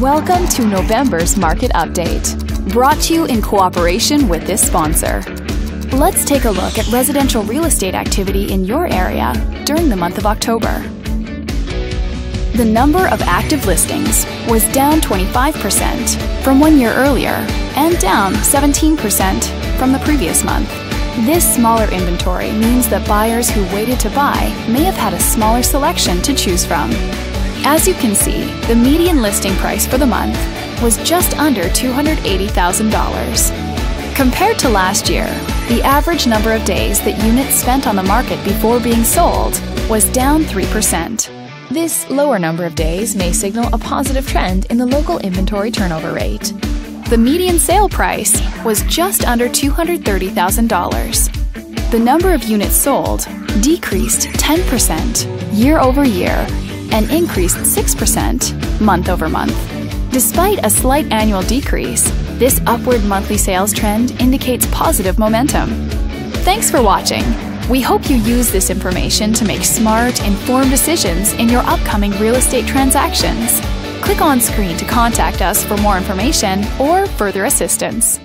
Welcome to November's Market Update, brought to you in cooperation with this sponsor. Let's take a look at residential real estate activity in your area during the month of October. The number of active listings was down 25% from one year earlier and down 17% from the previous month. This smaller inventory means that buyers who waited to buy may have had a smaller selection to choose from. As you can see, the median listing price for the month was just under $280,000. Compared to last year, the average number of days that units spent on the market before being sold was down 3%. This lower number of days may signal a positive trend in the local inventory turnover rate. The median sale price was just under $230,000. The number of units sold decreased 10% year over year and increased 6% month over month. Despite a slight annual decrease, this upward monthly sales trend indicates positive momentum. Thanks for watching. We hope you use this information to make smart, informed decisions in your upcoming real estate transactions. Click on screen to contact us for more information or further assistance.